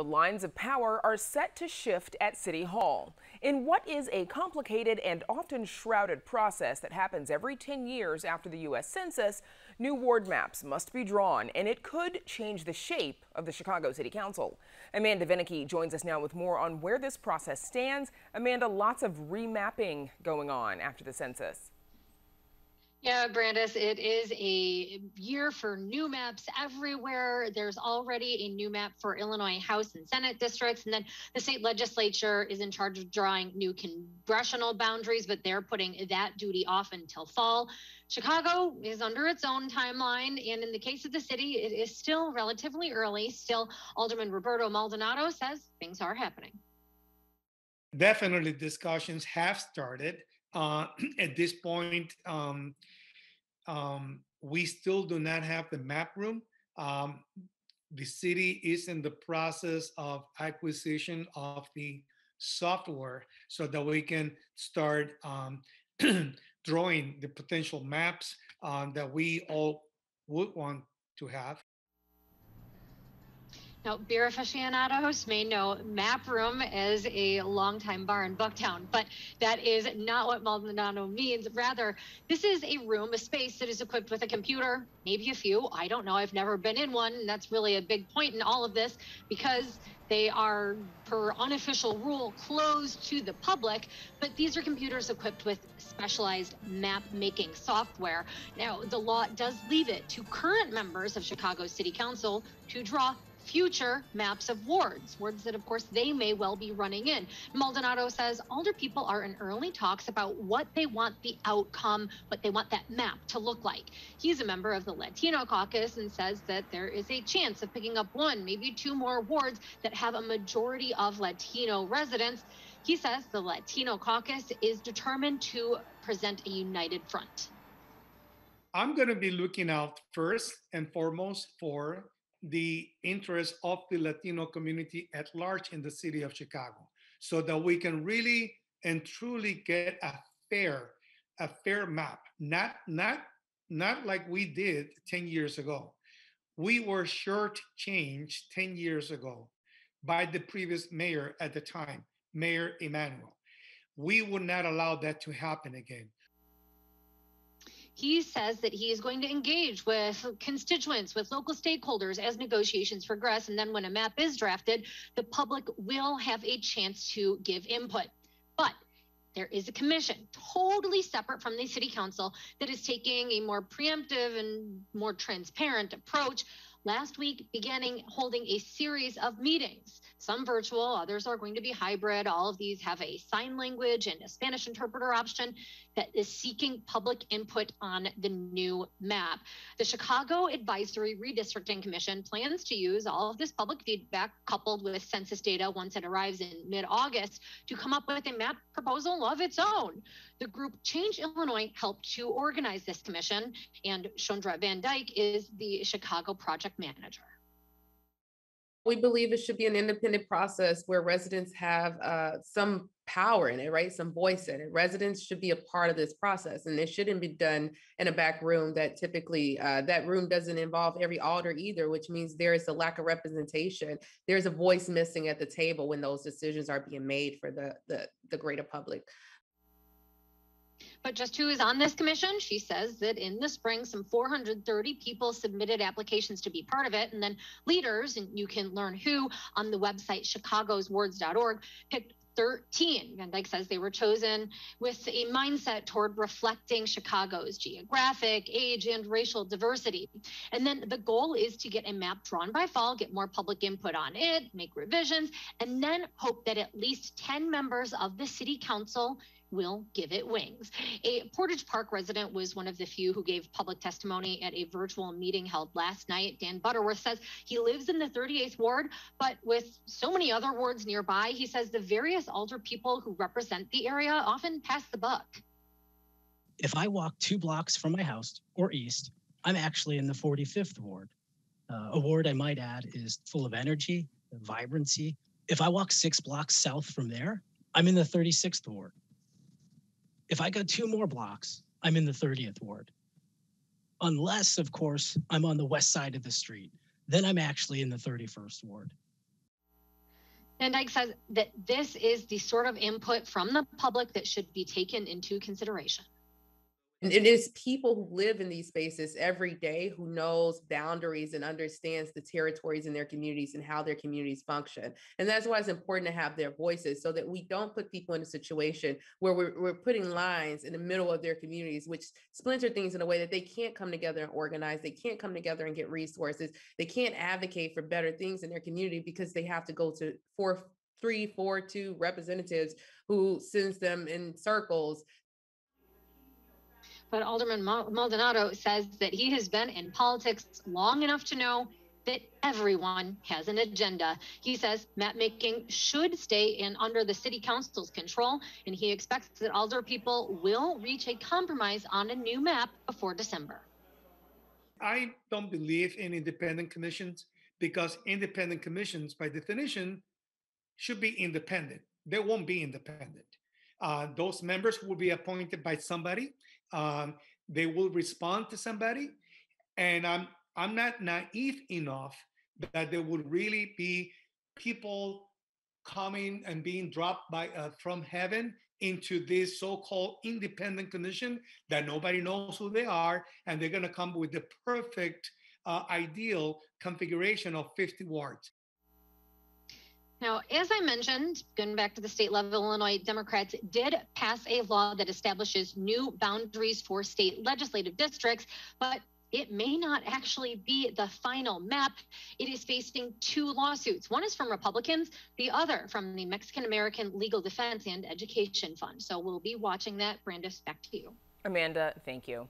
The lines of power are set to shift at City Hall. In what is a complicated and often shrouded process that happens every 10 years after the U.S. Census, new ward maps must be drawn, and it could change the shape of the Chicago City Council. Amanda Vinicky joins us now with more on where this process stands. Amanda, lots of remapping going on after the census. Yeah, Brandis, it is a year for new maps everywhere. There's already a new map for Illinois House and Senate districts. And then the state legislature is in charge of drawing new congressional boundaries, but they're putting that duty off until fall. Chicago is under its own timeline. And in the case of the city, it is still relatively early. Still, Alderman Roberto Maldonado says things are happening. Definitely, discussions have started. Uh, at this point, um, um, we still do not have the map room. Um, the city is in the process of acquisition of the software so that we can start um, drawing the potential maps um, that we all would want to have. Now, beer aficionados may know Map Room as a longtime bar in Bucktown, but that is not what Maldonado means. Rather, this is a room, a space that is equipped with a computer, maybe a few. I don't know. I've never been in one. And that's really a big point in all of this because they are, per unofficial rule, closed to the public. But these are computers equipped with specialized map making software. Now, the law does leave it to current members of Chicago City Council to draw future maps of wards, wards that, of course, they may well be running in. Maldonado says alder people are in early talks about what they want the outcome, what they want that map to look like. He's a member of the Latino caucus and says that there is a chance of picking up one, maybe two more wards that have a majority of Latino residents. He says the Latino caucus is determined to present a united front. I'm going to be looking out first and foremost for the interest of the Latino community at large in the city of Chicago so that we can really and truly get a fair a fair map. Not not not like we did 10 years ago. We were shortchanged 10 years ago by the previous mayor at the time mayor emanuel. We would not allow that to happen again he says that he is going to engage with constituents, with local stakeholders as negotiations progress. And then when a map is drafted, the public will have a chance to give input. But there is a commission totally separate from the city council that is taking a more preemptive and more transparent approach last week beginning holding a series of meetings some virtual others are going to be hybrid. All of these have a sign language and a spanish interpreter option that is seeking public input on the new map. The chicago advisory redistricting commission plans to use all of this public feedback coupled with census data once it arrives in mid-august to come up with a map proposal of its own. The group change illinois helped to organize this commission and chandra van dyke is the chicago project manager? We believe it should be an independent process where residents have uh, some power in it, right? Some voice in it. Residents should be a part of this process, and it shouldn't be done in a back room. That typically, uh, that room doesn't involve every alder either, which means there is a lack of representation. There's a voice missing at the table when those decisions are being made for the the, the greater public. But just who is on this commission? She says that in the spring, some 430 people submitted applications to be part of it. And then leaders, and you can learn who on the website chicagoswards.org, picked 13. Van Dyke says they were chosen with a mindset toward reflecting Chicago's geographic, age, and racial diversity. And then the goal is to get a map drawn by fall, get more public input on it, make revisions, and then hope that at least 10 members of the city council will give it wings. A Portage Park resident was one of the few who gave public testimony at a virtual meeting held last night. Dan Butterworth says he lives in the 38th ward, but with so many other wards nearby, he says the various alder people who represent the area often pass the buck. If I walk two blocks from my house or east, I'm actually in the 45th ward. Uh, a ward I might add is full of energy, vibrancy. If I walk six blocks south from there, I'm in the 36th ward. If I go two more blocks, I'm in the 30th ward. Unless, of course, I'm on the west side of the street. Then I'm actually in the 31st ward. Van Dyke says that this is the sort of input from the public that should be taken into consideration. And it is people who live in these spaces every day who knows boundaries and understands the territories in their communities and how their communities function. And that's why it's important to have their voices so that we don't put people in a situation where we're, we're putting lines in the middle of their communities, which splinter things in a way that they can't come together and organize. They can't come together and get resources. They can't advocate for better things in their community because they have to go to four three, four, two representatives who sends them in circles but Alderman Maldonado says that he has been in politics long enough to know that everyone has an agenda. He says map making should stay in under the city council's control, and he expects that Alder people will reach a compromise on a new map before December. I don't believe in independent commissions because independent commissions, by definition, should be independent. They won't be independent. Uh, those members will be appointed by somebody. Um, they will respond to somebody, and I'm I'm not naive enough that there would really be people coming and being dropped by uh, from heaven into this so-called independent condition that nobody knows who they are, and they're going to come with the perfect uh, ideal configuration of 50 wards. Now, as I mentioned, going back to the state level, Illinois Democrats did pass a law that establishes new boundaries for state legislative districts, but it may not actually be the final map. It is facing two lawsuits. One is from Republicans, the other from the Mexican American Legal Defense and Education Fund. So we'll be watching that. Brandis, back to you. Amanda, thank you.